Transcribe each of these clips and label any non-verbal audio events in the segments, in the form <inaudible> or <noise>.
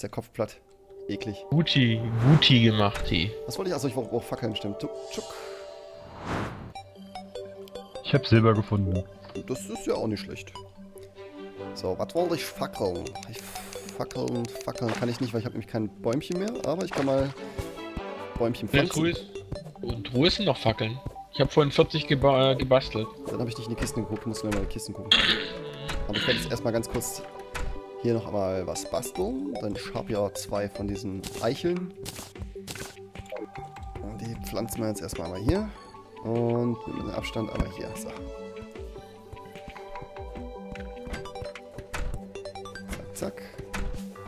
ist der Kopf platt. Eklig. Wuti, Wuti gemacht, die. Was wollte ich? Achso, ich brauche brauch Fackeln, stimmt. Tuck, tuck. Ich habe Silber gefunden. Das ist ja auch nicht schlecht. So, was wollte ich fackeln? Ich fackeln, fackeln kann ich nicht, weil ich habe nämlich kein Bäumchen mehr, aber ich kann mal Bäumchen Ja, pflanzen. cool ist. Und wo ist denn noch Fackeln? Ich habe vorhin 40 geba äh, gebastelt. Dann habe ich nicht in die Kisten geguckt, muss nur mal in die Kisten gucken. Aber ich werde jetzt erstmal ganz kurz hier noch einmal was basteln. Dann ich habe ja zwei von diesen Eicheln. Und die pflanzen wir jetzt erstmal einmal hier. Und mit dem Abstand einmal hier. So. Zack, zack.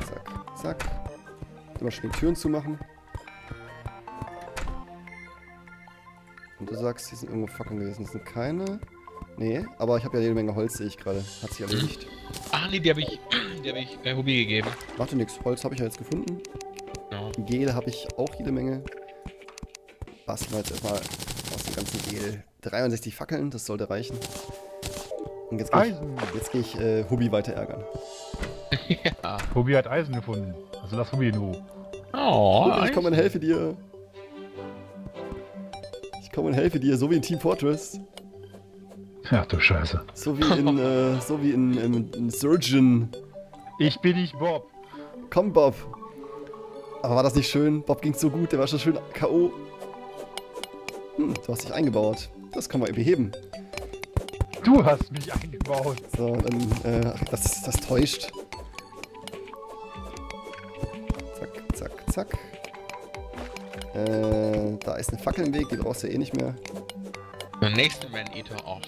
Zack, zack. Immer schön die Türen zumachen. Und du sagst, hier sind irgendwo Fackeln gewesen. Das sind keine. Nee, aber ich habe ja jede Menge Holz, sehe ich gerade. Hat sich erledigt. Ah, nee, die habe ich, die habe ich bei Hobby gegeben. Macht ja nichts. Holz habe ich ja jetzt gefunden. Ja. Gel habe ich auch jede Menge. Basteln wir jetzt erstmal aus dem ganzen Gel 63 Fackeln, das sollte reichen. Und jetzt gehe ich, jetzt geh ich äh, Hubby weiter ärgern. <laughs> ja. Hubi hat Eisen gefunden. Also lass Hubi in Ruhe. Oh, Hubby, ich komme und helfe dir. Ich komme und helfe dir, so wie in Team Fortress. Ach du Scheiße. So wie in, äh, so wie in, in, in Surgeon. Ich bin nicht Bob. Komm, Bob. Aber war das nicht schön? Bob ging so gut, der war schon schön K.O. Hm, du hast dich eingebaut. Das kann man beheben. Du hast mich eingebaut. So, dann, äh, ach, das, das täuscht. Zack, zack, zack. Äh, da ist eine Fackel im Weg, die brauchst du ja eh nicht mehr. Der nächste Man-Eater off.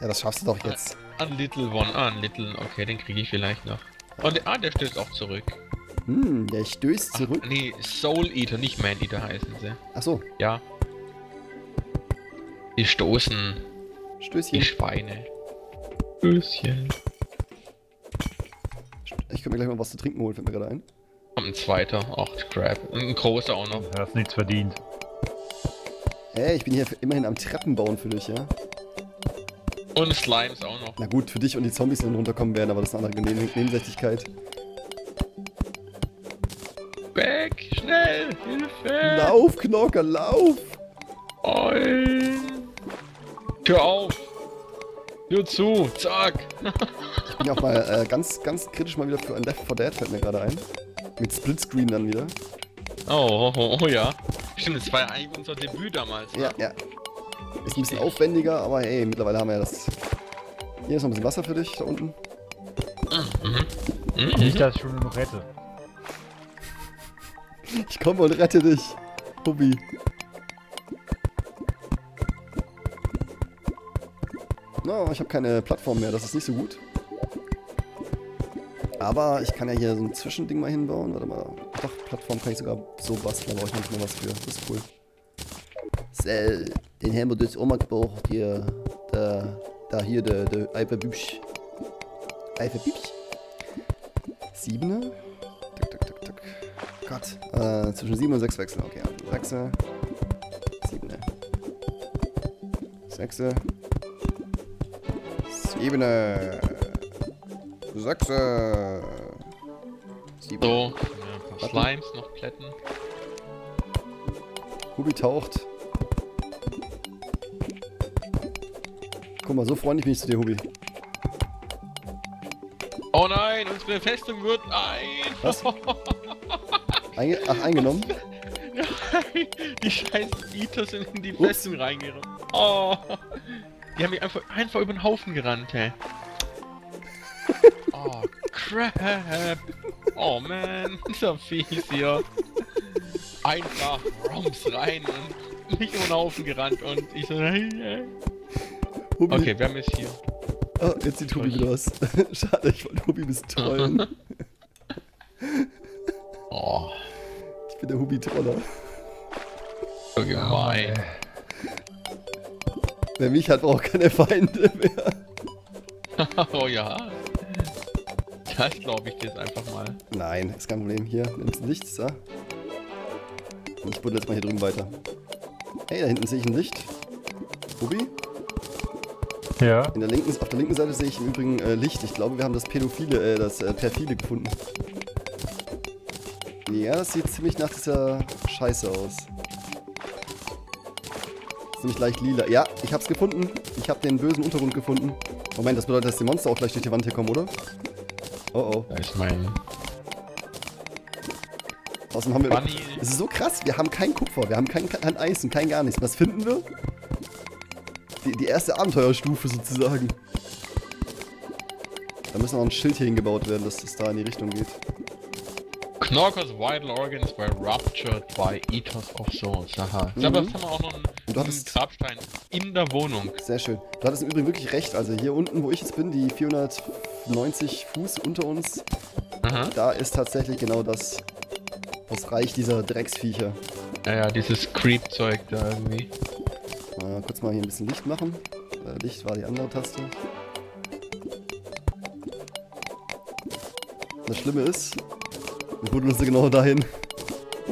Ja, das schaffst du doch jetzt. Ein Little One, ah, ein Little, okay, den kriege ich vielleicht noch. Und ah, der stößt auch zurück. Hm, der stößt Ach, zurück. nee, Soul Eater, nicht Man Eater heißen sie. Achso, Ja. Die stoßen die Stößchen. Schweine. Stößchen. Ich könnte mir gleich mal was zu trinken holen, fällt mir gerade ein. Kommt ein zweiter, ach Crap. Ein großer auch noch. Du hast nichts verdient. Ey, ich bin hier immerhin am Treppen bauen für dich, ja? Und Slimes auch noch. Na gut, für dich und die Zombies, die dann runterkommen werden, aber das ist eine andere Neben Nebensächlichkeit. Weg, schnell, Hilfe! Lauf, Knocker, lauf! Ein. Tür auf! Tür zu, zack! Ich bin ja auch mal äh, ganz, ganz kritisch mal wieder für ein Left 4 Dead, fällt mir gerade ein. Mit Splitscreen dann wieder. Oh, oh, oh, oh ja. Stimmt, das war ja eigentlich unser Debüt damals. ne? Ja, ja. Ist ein bisschen aufwendiger, aber hey, mittlerweile haben wir ja das. Hier ist noch ein bisschen Wasser für dich, da unten. Mhm. Nicht, dass ich schon noch rette. Ich komme und rette dich, Hobby. No, ich habe keine Plattform mehr, das ist nicht so gut. Aber ich kann ja hier so ein Zwischending mal hinbauen. Warte mal. Doch, Plattform kann ich sogar so basteln, da brauche ich noch mal was für. Das ist cool. So, den wir das auch mal gebraucht hier. Da, da hier, der, der Eiferbübsch. Eiferbübsch. Siebener. Tick, tick, tick, tick. Gott. Äh, zwischen 7 und 6 wechseln. Okay, also 6er. 7er. 6er. 7er. 6er. 7 So, ja, Slimes noch plätten. Hubi taucht. Guck mal, so freundlich bin ich zu dir, Hubi. Oh nein, unsere Festung wird. Nein! Was? Einge Ach, eingenommen? Nein, die scheiß Eater sind in die Ups. Festung reingerannt. Oh, die haben mich einfach, einfach über den Haufen gerannt, hä. Oh, crap. Oh man, <laughs> so fies hier. Einfach Roms rein und mich über den Haufen gerannt und ich so, nein, nein. Hubi. Okay, wir haben es hier. Oh, jetzt sieht Hubi wieder aus. <laughs> Schade, ich wollte Hubi ein bisschen trollen. <laughs> <laughs> Oh, Ich bin der Hubi-Troller. so gemein. Wer mich hat, braucht keine Feinde mehr. oh ja. Das glaube ich dir jetzt einfach mal. Nein, ist kein Problem. Hier, nimmst du Licht, so. Und ich buddel jetzt mal hier drüben weiter. Hey, da hinten sehe ich ein Licht. Hubi? Ja. In der linken, auf der linken Seite sehe ich im Übrigen äh, Licht. Ich glaube, wir haben das Pädophile, äh, das äh, Perfile gefunden. Ja, das sieht ziemlich nach dieser Scheiße aus. ist nämlich leicht lila. Ja, ich hab's gefunden. Ich habe den bösen Untergrund gefunden. Moment, das bedeutet, dass die Monster auch gleich durch die Wand hier kommen, oder? Oh oh. Da ist mein Außerdem haben wir... Es ist so krass, wir haben kein Kupfer, wir haben kein, kein Eisen, kein gar nichts. Was finden wir? Die, die erste Abenteuerstufe sozusagen. Da müssen noch ein Schild hier hingebaut werden, dass es da in die Richtung geht. Knorkers vital organs were ruptured by Ethos of Souls. Aha. Ich glaube, Mhm. das haben wir auch noch einen, Und du einen hattest- Grabstein in der Wohnung. Sehr schön. Du hattest im Übrigen wirklich recht. Also hier unten, wo ich jetzt bin, die 490 Fuß unter uns, Aha. da ist tatsächlich genau das, das Reich dieser Drecksviecher. Ja, ja, dieses Creep-Zeug da irgendwie. Mal kurz mal hier ein bisschen Licht machen. Äh, Licht war die andere Taste. Das Schlimme ist, wir wurden uns genau dahin.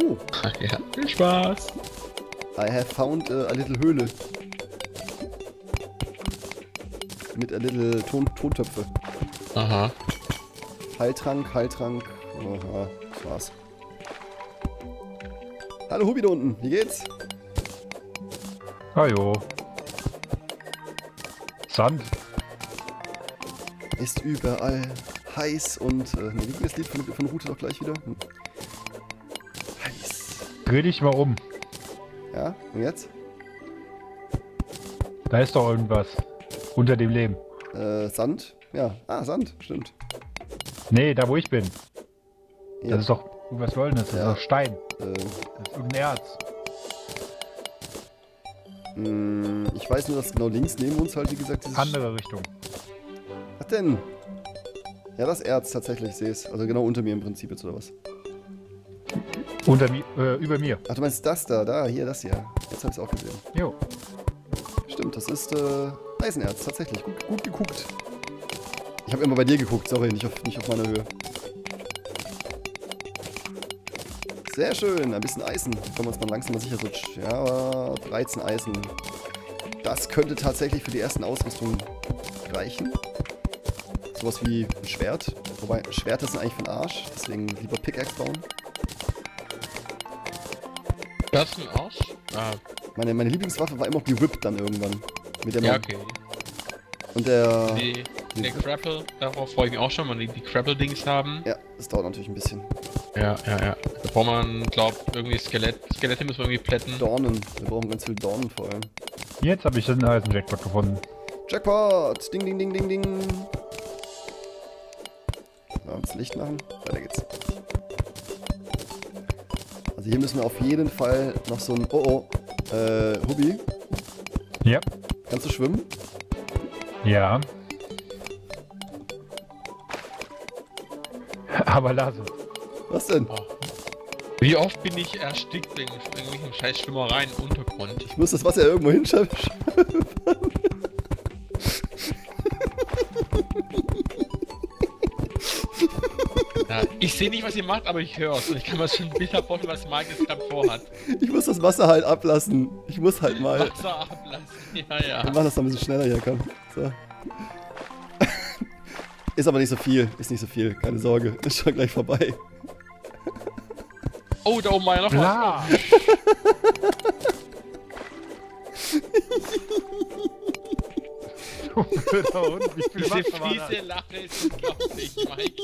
Oh, <laughs> ja, viel Spaß. I have found uh, a little Höhle. Mit a little Ton Tontöpfe. Aha. Heiltrank, Heiltrank. Aha, das war's. Hallo Hubi da unten, wie geht's? Ajo. Sand. Ist überall heiß und. Äh, ne, das Lied von, von Rute doch gleich wieder? Hm. Heiß. Dreh dich mal um. Ja, und jetzt? Da ist doch irgendwas. Unter dem Leben. Äh, Sand? Ja, ah, Sand, stimmt. Nee, da wo ich bin. Ja, Das ist doch. Was soll denn das? Das Ja. ist doch Stein. äh, Das ist irgendein Erz. Mh, ich weiß nur, dass genau links neben uns halt, wie gesagt, dieses. Andere Richtung. Was denn? Ja, das Erz tatsächlich, ich sehe es. Also genau unter mir im Prinzip jetzt, oder was? Unter mir, äh, über mir. Ach, du meinst das da, da, hier, das hier. Jetzt habe ich es auch gesehen. Jo. Stimmt, das ist äh, Eisenerz, tatsächlich. Gut, gut geguckt. Ich habe immer bei dir geguckt, sorry, nicht auf, nicht auf meiner Höhe. Sehr schön, ein bisschen Eisen. Können wir uns mal langsam mal sicher so. tsch- Ja, 13 Eisen. Das könnte tatsächlich für die ersten Ausrüstungen reichen. Sowas wie ein Schwert. Wobei, Schwerter sind eigentlich für den Arsch, deswegen lieber Pickaxe bauen. Das ist ein Arsch? Ah, Meine, meine Lieblingswaffe war immer die Whip dann irgendwann. Mit der ja, okay. Und der. Die, der Crapple, darauf freue ich mich auch schon, wenn die die Crapple-Dings haben. Ja, das dauert natürlich ein bisschen. Ja, ja, ja. Da braucht man, glaub, irgendwie Skelett. Skelette müssen wir irgendwie plätten. Dornen. Wir brauchen ganz viel Dornen vor allem. Jetzt habe ich den Eisen-Jackpot gefunden. Jackpot! Ding, ding, ding, ding, ding. So, das Licht machen. Weiter geht's. Also hier müssen wir auf jeden Fall noch so ein... Oh, oh. Äh, Hubi, Ja. kannst du schwimmen? Ja. Aber lass es. Was denn? Oh. Wie oft bin ich erstickt in irgendwelchen scheiß Schwimmereien im Untergrund? Ich muss das Wasser irgendwo hinschaffen. Ja, ich sehe nicht, was ihr macht, aber ich höre es. Und ich kann mir schon bitter vorstellen, was Mark jetzt gerade vorhat. Ich muss das Wasser halt ablassen. Ich muss halt mal... Wasser ablassen. Ja, Wir ja. machen das noch ein bisschen schneller hier, komm. So. Ist aber nicht so viel. Ist nicht so viel. Keine Sorge. Ist schon gleich vorbei. Oh, da oben war ja noch was. Klar. Du blöder Hund, wie viel Diese Wasser war das? fiese Lache ist unglaublich, Mike.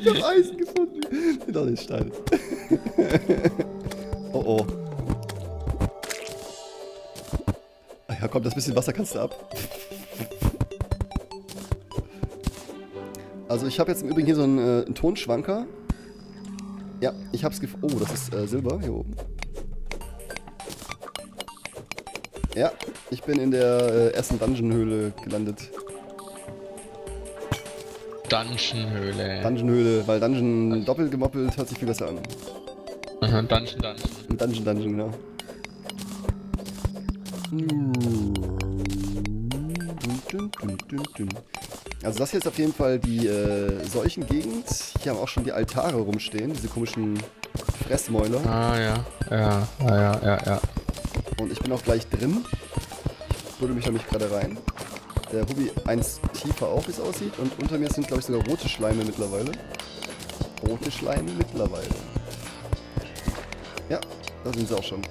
Ich hab Eisen gefunden. Nee, doch nicht Stein. <laughs> oh oh. Ach ja, komm, das bisschen Wasser kannst du ab. Also ich habe jetzt im Übrigen hier so einen, äh, einen Tonschwanker. Ja, ich hab's gef... Oh, das ist äh, Silber hier oben. Ja, ich bin in der äh, ersten Dungeon-Höhle gelandet. Dungeon-Höhle. Dungeon-Höhle, weil Dungeon doppelt gemoppelt hört sich viel besser an. Aha, Dungeon, Dungeon. Dungeon Dungeon, genau. Also das hier ist auf jeden Fall die äh, Seuchengegend. Hier haben auch schon die Altare rumstehen, diese komischen Fressmäuler. Ah, ja. Ja, ja, ja, ja, ja. Und ich bin auch gleich drin. Ich buddel mich da nicht gerade rein. Der Hubi eins tiefer auch, wie es aussieht. Und unter mir sind, glaube ich, sogar rote Schleime mittlerweile. rote Schleime mittlerweile. Ja, da sind sie auch schon.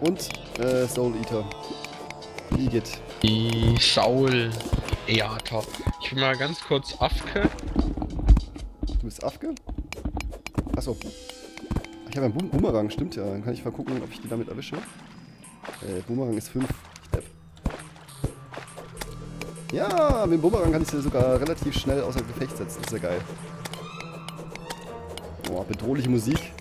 Und äh, Soul Eater. Wie geht? Die Saul Eater. Ich will mal ganz kurz Afke. Du bist Afke? Achso. Ich habe einen Boom Boomerang, stimmt ja. Dann kann ich mal gucken, ob ich die damit erwische. Äh, Boomerang ist 5. Ich depp. Ja, mit dem Boomerang kann ich sie sogar relativ schnell außer Gefecht setzen. Das ist ja geil. Boah, bedrohliche Musik.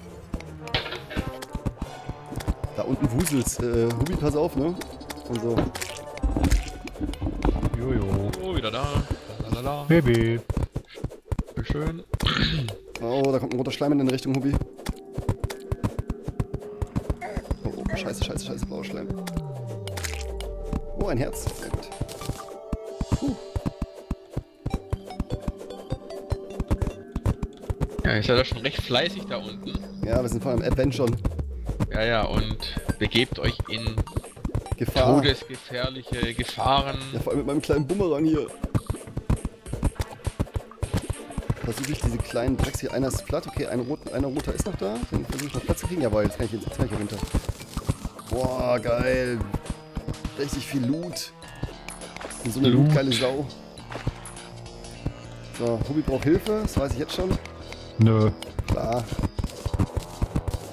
Da unten wuselt's. Äh, Hubi, pass auf, ne? Und so. Jojo. Oh, wieder da. Lalalala. Baby. Schön. Oh, da kommt ein roter Schleim in deine Richtung, Hubi. Oh, oh, scheiße, scheiße, scheiße, blauer Schleim. Oh, ein Herz. Sehr gut. Puh. Ja, ist ja doch schon recht fleißig da unten. Ja, wir sind voll am Adventure. Ja, ja, und begebt euch in Gefahr. todesgefährliche Gefahren. Ja, vor allem mit meinem kleinen Bumerang hier. Versuche ich diese kleinen Drecks hier. Einer ist platt. Okay, ein rot, einer roter ist noch da. Den versuche ich noch Platz zu kriegen. Jawohl, jetzt kann ich, jetzt kann ich hier runter. Boah, geil. Richtig viel Loot. Und so eine Loot. lootgeile Sau. So, Hubi braucht Hilfe. Das weiß ich jetzt schon. Nö. Klar,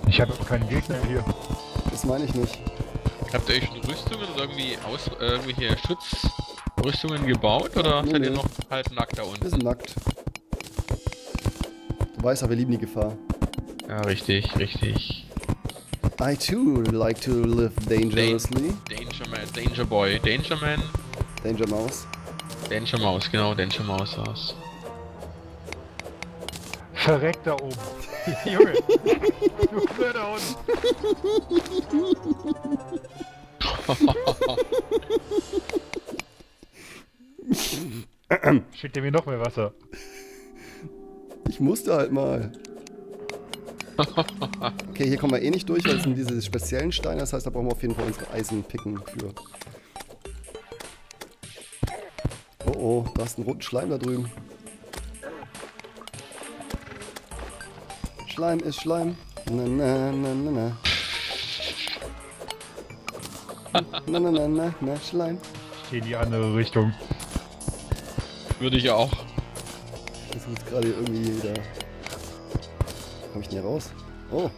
Ich habe keinen Gegner hier. das meine ich nicht. Habt ihr euch schon Rüstungen oder irgendwie aus, äh, irgendwelche Schutzrüstungen gebaut oder Nee, seid ihr noch halb nackt da Wir unten? sind nackt. Du weißt ja, wir lieben die Gefahr. Ja, richtig, richtig. I too like to live dangerously. Danger Man, Danger Boy, Danger Man, Danger Mouse. Danger Mouse, genau, Danger Mouse war's. Verreck da oben. <laughs> Junge. du blöder Hund. <laughs> <laughs> Schickt ihr mir noch mehr Wasser? Ich musste halt mal. Okay, hier kommen wir eh nicht durch, weil es sind diese speziellen Steine. Das heißt, da brauchen wir auf jeden Fall unsere Eisenpicken für. Oh oh, da ist ein roten Schleim da drüben. Schleim ist Schleim. Na na na na na. Na na na na na Schleim. Ich geh in die andere Richtung. Würde ich auch. Versuche jetzt gerade irgendwie wieder. Komm ich denn hier raus? Oh.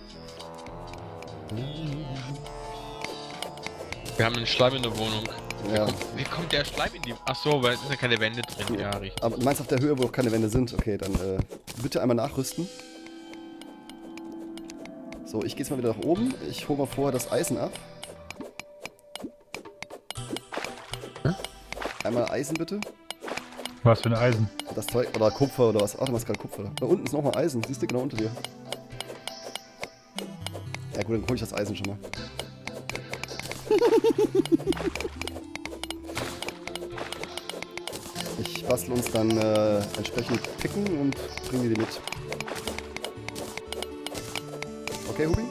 Wir haben einen Schleim in der Wohnung. Ja. Wie kommt der Schleim in die... Ach so, weil es sind ja keine Wände drin. Ja, richtig. Aber du meinst auf der Höhe, wo auch keine Wände sind? Okay, dann äh, bitte einmal nachrüsten. So, ich gehe jetzt mal wieder nach oben. Ich hole mal vorher das Eisen ab. Einmal Eisen bitte. Was für ein Eisen. Das Zeug, oder Kupfer oder was. Ach, du machst gerade Kupfer. Da unten ist nochmal Eisen. Siehst du genau unter dir. Ja gut, dann hole ich das Eisen schon mal. <laughs> Ich bastel uns dann äh, entsprechend Picken und bringe die mit. Okay, Hubi?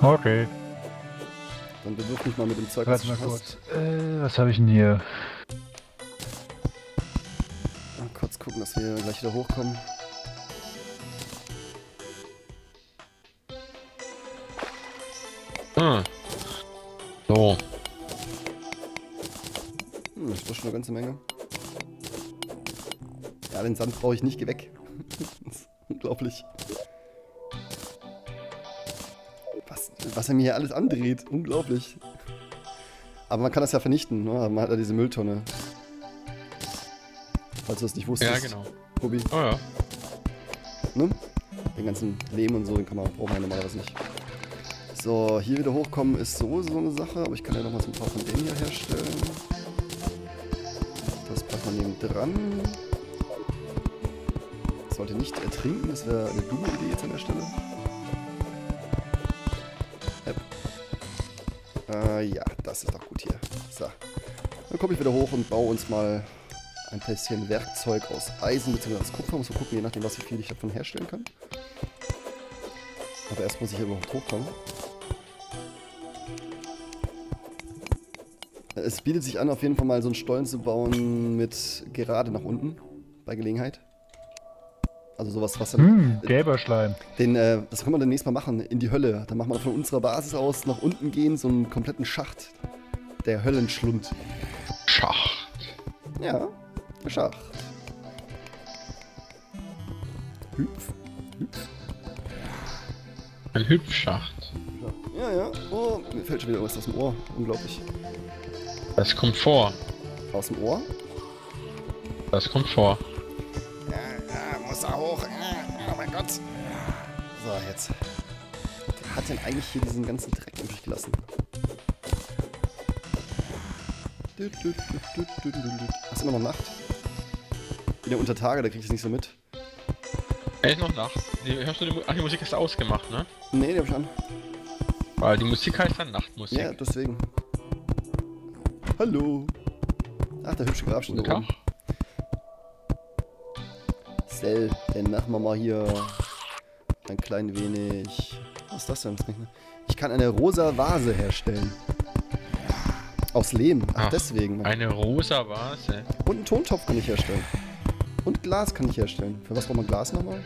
Okay. Dann bewirf mich mal mit dem Zeug, was Warte mal hast. kurz. Äh, was habe ich denn hier? Wir gleich wieder hochkommen. Ah. So. Hm, das ist doch schon eine ganze Menge. Ja, den Sand brauche ich nicht, geh weg. <laughs> unglaublich. Was, was er mir hier alles andreht, unglaublich. Aber man kann das ja vernichten, ne? man hat ja diese Mülltonne. Falls du das nicht wusstest. Ja, genau. Hubi, Oh ja. ne? Den ganzen Lehm und so, den kann man, braucht man normalerweise nicht. So, hier wieder hochkommen ist so so eine Sache, aber ich kann ja noch mal so ein paar von denen hier herstellen. Das packt man neben dran. Sollte nicht ertrinken, das wäre eine dumme Idee jetzt an der Stelle. Äh, ja, das ist doch gut hier. So. Dann komme ich wieder hoch und baue uns mal ein bisschen Werkzeug aus Eisen bzw. aus Kupfer. Muss mal gucken, je nachdem, was wie viel ich davon herstellen kann. Aber erst muss ich hier überhaupt hochkommen. Es bietet sich an, auf jeden Fall mal so einen Stollen zu bauen mit gerade nach unten, bei Gelegenheit. Also sowas, was dann. Hm, gelber Schleim. Den, äh, das können wir dann nächstes Mal machen, in die Hölle. Dann machen wir von unserer Basis aus nach unten gehen, so einen kompletten Schacht. Der Höllenschlund. Schacht. Ja, Schacht. Hüpf. Ein Hüpfschacht. Ja, ja. Oh, mir fällt schon wieder was aus dem Ohr. Unglaublich. Das kommt vor. Aus dem Ohr? Das kommt vor. Ja, ja, muss da hoch. Ja, oh mein Gott. So, jetzt. Wer hat denn eigentlich hier diesen ganzen Dreck übrig gelassen? Du, du, du, du, du, du, du. Hast du immer noch Nacht? Wieder unter Tage, da krieg ich es nicht so mit. Er ist noch nachts. Die, hörst du die, ach, die Musik ist ausgemacht, ne? Nee, die hab ich an. Weil die Musik heißt dann Nachtmusik. Ja, deswegen. Hallo. Ach, der hübsche Guten da oben. Sell, dann machen wir mal hier ein klein wenig. Was ist das denn? Das ich kann eine rosa Vase herstellen. Aus Lehm. Ach, Ach, deswegen. Eine rosa Vase. Und einen Tontopf kann ich herstellen. Und Glas kann ich herstellen. Für was braucht man Glas nochmal?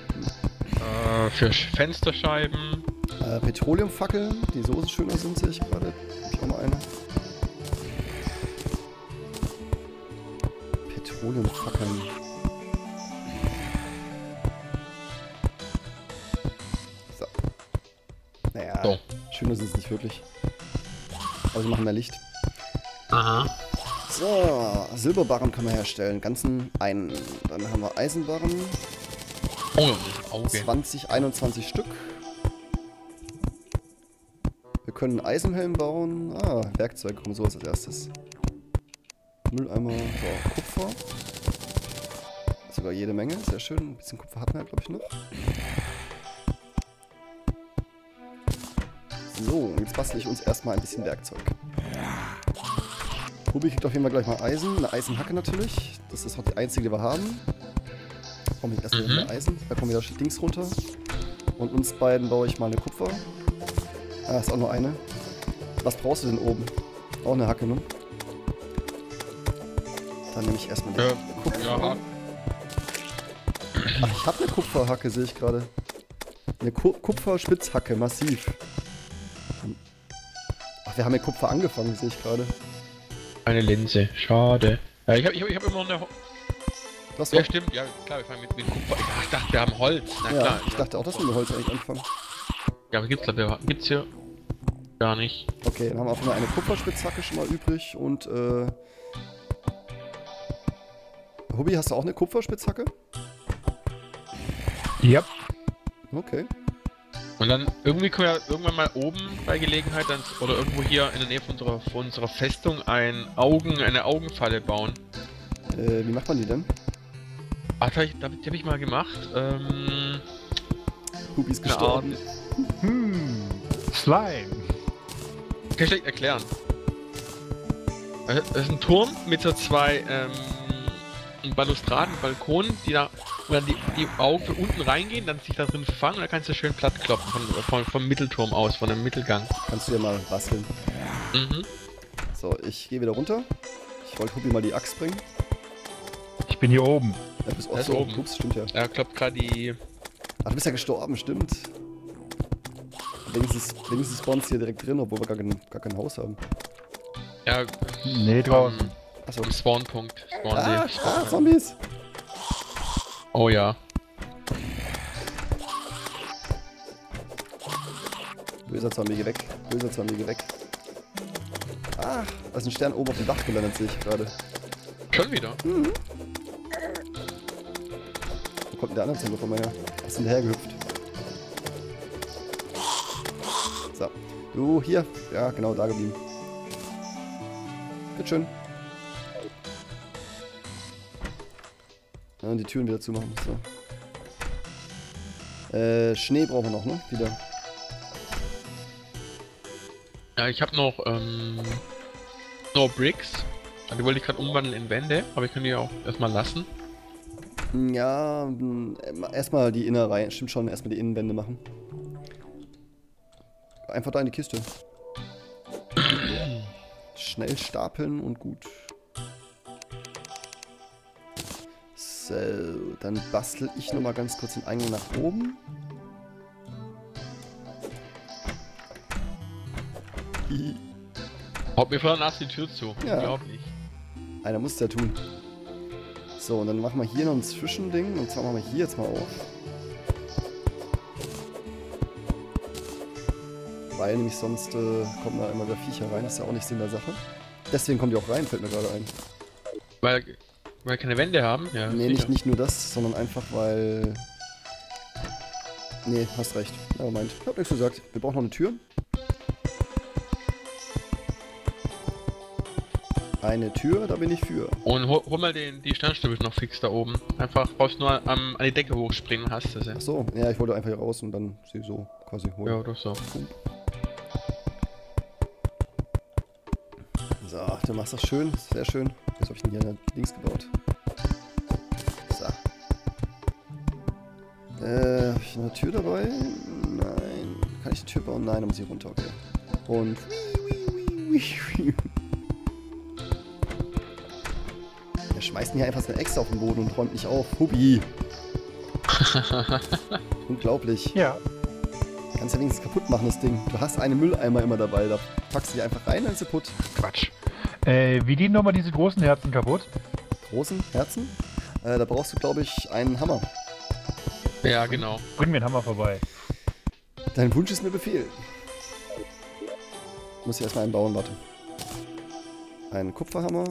Äh, für Sch- Fensterscheiben. Äh, Petroleumfackeln, die so schöner sind, sehe ich gerade. Hab ich auch mal eine. Petroleumfackeln. So. Naja, So. schöner sind es nicht wirklich. Aber sie machen mehr Licht. Aha. So, Silberbarren können wir herstellen. Ganzen einen. Dann haben wir Eisenbarren. Oh, Auge. 20, 21 Stück. Wir können einen Eisenhelm bauen. Ah, Werkzeug kommt sowas als erstes. Mülleimer, so, Kupfer. Sogar jede Menge, sehr schön. Ein bisschen Kupfer hatten wir, glaube ich, noch. So, jetzt bastel ich uns erstmal ein bisschen Werkzeug. Ruby kriegt auf jeden Fall gleich mal Eisen. Eine Eisenhacke natürlich. Das ist auch die einzige, die wir haben. Brauchen wir erstmal Mhm. mehr Eisen. Da kommen wieder Dings runter. Und uns beiden baue ich mal eine Kupfer. Ah, ist auch nur eine. Was brauchst du denn oben? Auch eine Hacke, ne? Dann nehme ich erstmal die Äh, Kupfer. ja. Ach, ich habe eine Kupferhacke, sehe ich gerade. Eine Ku Kupferspitzhacke, massiv. Ach, wir haben mit Kupfer angefangen, sehe ich gerade. Eine Linse. Schade. Ja, ich habe ich hab, ich hab immer noch eine. Das ja, war, stimmt. Ja, klar, wir fangen mit, mit Kupfer. Ich dachte, wir haben Holz. Na ja, klar. ich dachte auch, dass wir mit Holz eigentlich anfangen. Ja, aber gibt's, da, gibt's hier gar nicht. Okay, dann haben wir auf jeden Fall eine Kupferspitzhacke schon mal übrig und äh. Hobby, hast du auch eine Kupferspitzhacke? Yep. Okay. Und dann irgendwie können wir irgendwann mal oben bei Gelegenheit dann, oder irgendwo hier in der Nähe von unserer, von unserer Festung ein Augen, eine Augenfalle bauen. Äh, wie macht man die denn? Ach, das hab ich, das hab ich mal gemacht. Ähm, Hubi ist gestorben. Hm. Slime. Kann ich schlecht erklären. Äh, Das ist ein Turm mit so zwei ähm, Balustraden, Balkonen, die da, wo dann die, die Augen von unten reingehen, dann sich da drin fangen und dann kannst du schön platt kloppen von, von, vom Mittelturm aus, von dem Mittelgang. Kannst du dir mal basteln. Mhm. So, ich gehe wieder runter. Ich wollte Hubi mal die Axt bringen. Ich bin hier oben. Ja, bist auch Er ist so. oben. Ups, stimmt ja. Er kloppt gerade die. Ach, du bist ja gestorben, stimmt. Wenigstens, wenigstens spawns hier direkt drin, obwohl wir gar kein, gar kein Haus haben. Ja, Nee, draußen. am, Achso. Spawnpunkt. Spawn Ah, ah, Zombies! Oh ja. Böser Zombie, geh weg. Böser Zombie, geh weg. Ach, da ist ein Stern oben auf dem Dach gelandet, sehe ich gerade. Schon wieder. Wo kommt denn der andere Zombie von mir her? Was ist denn hergehüpft? So. Du, hier. Ja, genau, da geblieben. Bitteschön. Ja, und die Türen wieder zumachen. So. Äh, Schnee brauchen wir noch, ne? Wieder. Ja, ich habe noch ähm, no Bricks. Die wollte ich gerade umwandeln in Wände, aber ich kann die auch erstmal lassen. Ja, mm, erstmal die Innereien. Stimmt schon, erstmal die Innenwände machen. Einfach da in die Kiste. <clears throat> Schnell stapeln und gut. So, dann bastel ich nochmal ganz kurz den Eingang nach oben. Haut mir voll nass die Tür zu. Ja. Unglaublich. Einer muss es ja tun. So, und dann machen wir hier noch ein Zwischending. Und zwar machen wir hier jetzt mal auf. Weil nämlich sonst äh, kommen da immer wieder Viecher rein. Das ist ja auch nicht Sinn der Sache. Deswegen kommen die auch rein, fällt mir gerade ein. Weil, weil wir keine Wände haben? Ja, Nee, nicht, nicht nur das, sondern einfach weil... Nee, hast recht. Aber meint. Ich hab nichts gesagt. Wir brauchen noch eine Tür. Eine Tür, da bin ich für. Und hol, hol mal den, die Sternstübel noch fix da oben. Einfach brauchst nur am, an die Decke hochspringen, hast du sie. Ach so, ja, ich wollte einfach hier raus und dann sie so quasi holen. Ja, doch so. So, du machst das schön, sehr schön. Was habe ich denn hier links gebaut? So. Äh, hab ich eine Tür dabei? Nein. Kann ich eine Tür bauen? Nein, dann muss ich runter, okay. Und. <laughs> Er schmeißt mir hier einfach seine Äxte auf den Boden und räumt nicht auf. Hubi. <laughs> Unglaublich. Ja, Kannst ja wenigstens kaputt machen, das Ding. Du hast einen Mülleimer immer dabei. Da packst du die einfach rein, dann ist sie kaputt. Quatsch. Äh, wie gehen nochmal diese großen Herzen kaputt? Großen Herzen. Äh, da brauchst du, glaube ich, einen Hammer. Ja, genau. Bring mir einen Hammer vorbei. Dein Wunsch ist mir Befehl. Muss ich erstmal einen bauen, warte. Einen Kupferhammer.